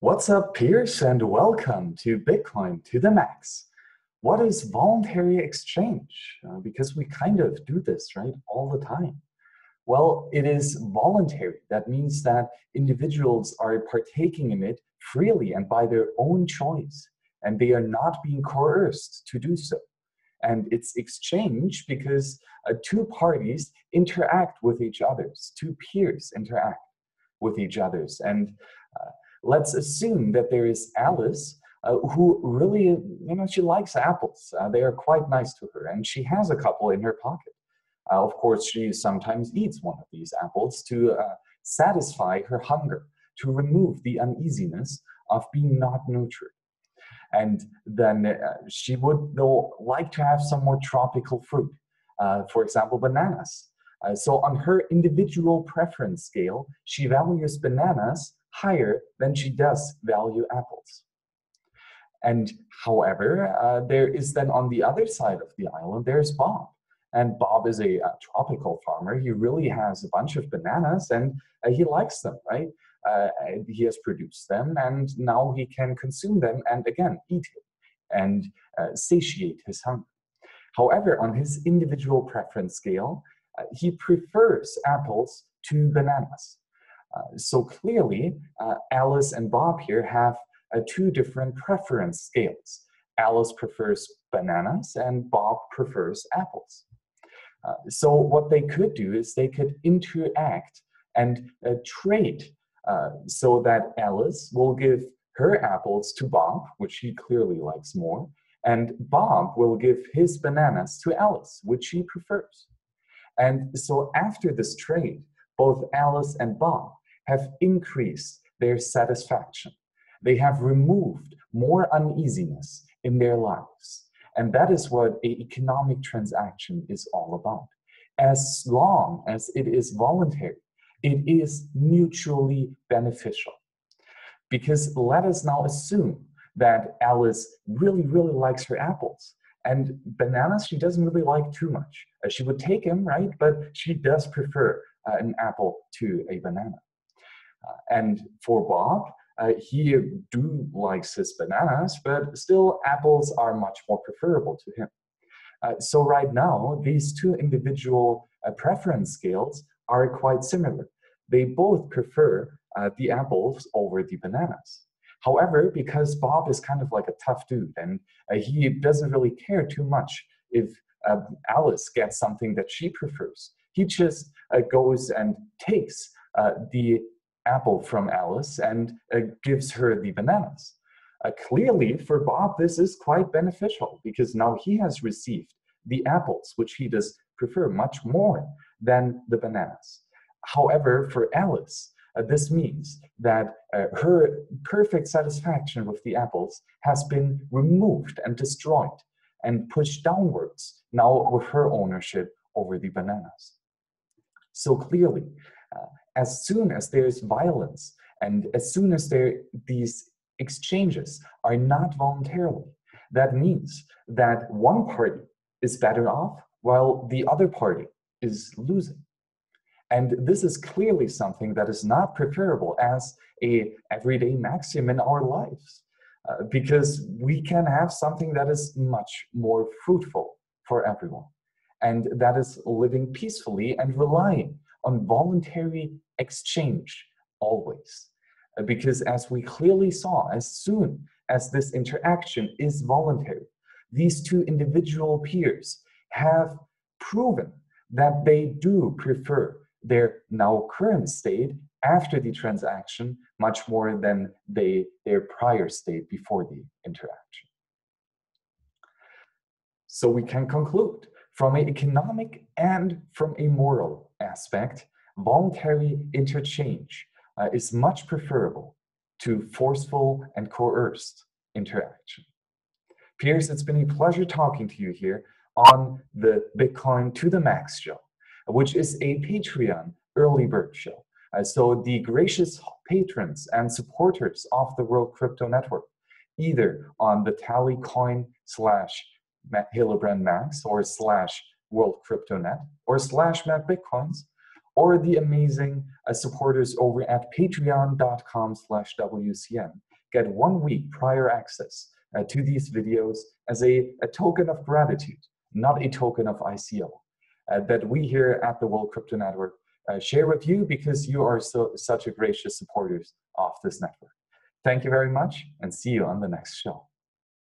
What's up, peers, and welcome to Bitcoin to the Max. What is voluntary exchange? Uh, because we kind of do this, right, all the time. Well, it is voluntary. That means that individuals are partaking in it freely and by their own choice, and they are not being coerced to do so. And it's exchange because uh, two parties interact with each others, two peers interact with each others. And uh, let's assume that there is Alice uh, who really, you know, she likes apples. Uh, they are quite nice to her, and she has a couple in her pocket. Uh, of course, she sometimes eats one of these apples to uh, satisfy her hunger, to remove the uneasiness of being not nurtured. And then uh, she would, though, like to have some more tropical fruit, uh, for example, bananas. so, on her individual preference scale, she values bananas higher than she does value apples. And however, uh, there is then on the other side of the island, there's Bob. And Bob is a, a tropical farmer. He really has a bunch of bananas and uh, he likes them, right? Uh, he has produced them and now he can consume them and again eat it and uh, satiate his hunger. However, on his individual preference scale, uh, he prefers apples to bananas. Uh, so clearly, uh, Alice and Bob here have uh, two different preference scales. Alice prefers bananas and Bob prefers apples. Uh, so what they could do is they could interact and uh, trade uh, so that Alice will give her apples to Bob, which he clearly likes more, and Bob will give his bananas to Alice, which he prefers. And so after this trade, both Alice and Bob have increased their satisfaction. They have removed more uneasiness in their lives. And that is what an economic transaction is all about. As long as it is voluntary, it is mutually beneficial. Because let us now assume that Alice really, really likes her apples. And bananas, she doesn't really like too much. Uh, she would take them, right? But she does prefer uh, an apple to a banana. Uh, and for Bob, uh, he do likes his bananas, but still apples are much more preferable to him. Uh, so right now, these two individual uh, preference scales are quite similar. They both prefer uh, the apples over the bananas. However, because Bob is kind of like a tough dude and uh, he doesn't really care too much if Alice gets something that she prefers, he just goes and takes the apple from Alice and uh, gives her the bananas. Uh, clearly, for Bob, this is quite beneficial because now he has received the apples, which he does prefer much more than the bananas. However, for Alice, uh, this means that uh, her perfect satisfaction with the apples has been removed and destroyed and pushed downwards now with her ownership over the bananas. So clearly, uh, as soon as there is violence and as soon as there these exchanges are not voluntarily, that means that one party is better off while the other party is losing. And this is clearly something that is not preferable as a everyday maxim in our lives. Uh, because we can have something that is much more fruitful for everyone. And that is living peacefully and relying on voluntary exchange always. Uh, because as we clearly saw, as soon as this interaction is voluntary, these two individual peers have proven that they do prefer their now current state after the transaction much more than they their prior state before the interaction. So we can conclude from an economic and from a moral aspect voluntary interchange uh, is much preferable to forceful and coerced interaction. peers, it's been a pleasure talking to you here on the Bitcoin to the Max show, which is a Patreon early bird show. Uh, so the gracious patrons and supporters of the World Crypto Network, either on the Tallycoin slash Hillebrand Max or slash World Crypto Net or slash Mad Bitcoins, or the amazing uh, supporters over at patreon.com slash WCN get one week prior access uh, to these videos as a, a token of gratitude, not a token of ICO, uh, that we here at the World Crypto Network uh, share with you because you are so, such a gracious supporters of this network. Thank you very much and see you on the next show.